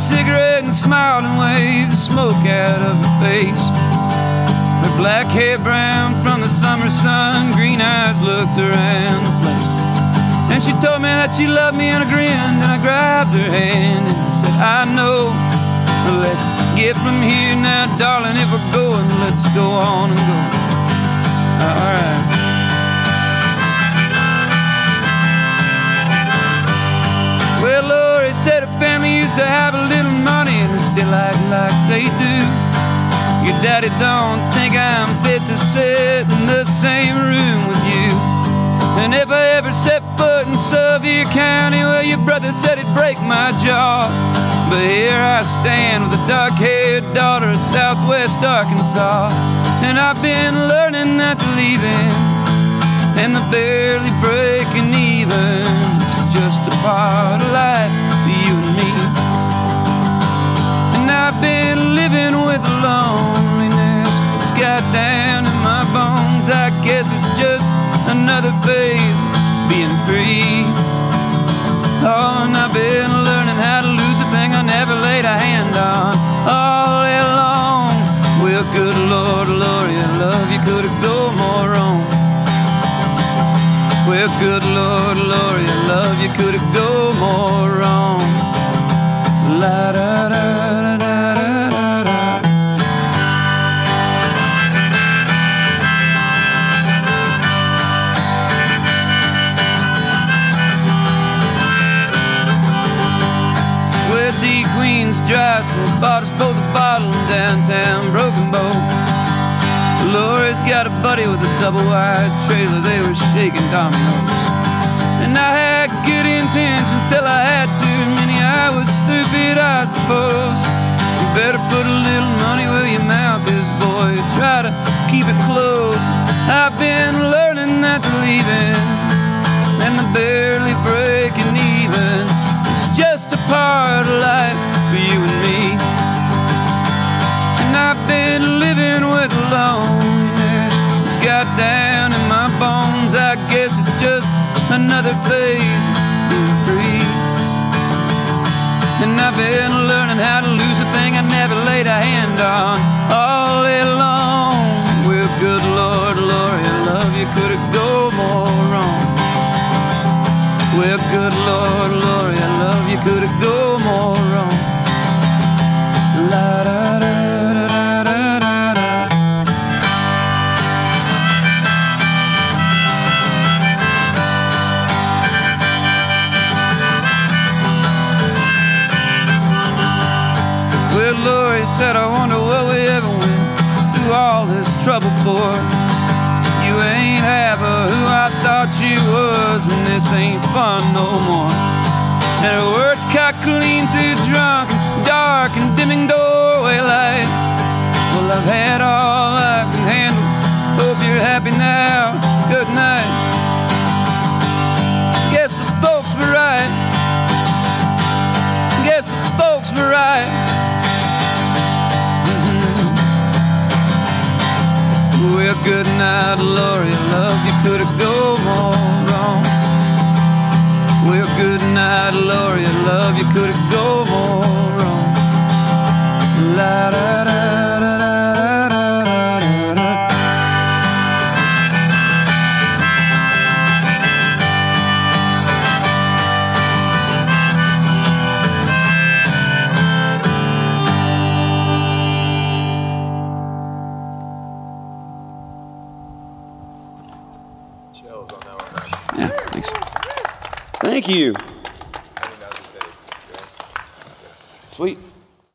cigarette and smiled and waved the smoke out of her face. Her black hair brown from the summer sun, green eyes looked around the place. And she told me that she loved me and I grinned and I grabbed her hand and said, I know. Let's get from here now, darling. If we're going, let's go on and go. Alright. Said her family used to have a little money and they still act like they do. Your daddy don't think I'm fit to sit in the same room with you. And if I ever set foot in Sevier County, well, your brother said it'd break my jaw. But here I stand with a dark haired daughter of Southwest Arkansas. And I've been learning that leaving and the barely breaking even is just a part of life Well, good Lord, Lorrie, I love you. Could it go more wrong? La da da da da da da. Where Queen's dry, so bought us both a bottle downtown Broken buddy with a double wide trailer, they were shaking dominoes. And I had good intentions till I had too many. I was stupid, I suppose. You better put a little money where your mouth is, boy. Try to keep it closed. I've been learning not to leave it, and the barely another of being free. And I've been learning how to lose a thing I never laid a hand on Well, said, I wonder what we ever went through all this trouble for. You ain't half of who I thought you was, and this ain't fun no more. And her words cut clean through drunk, dark, and dimming doorway good night, Lorrie. Love you. could've gone more wrong? Well, good night, Lorrie. Love you. Could Chills on that one. man. Yeah, thanks. Thank you. Sweet.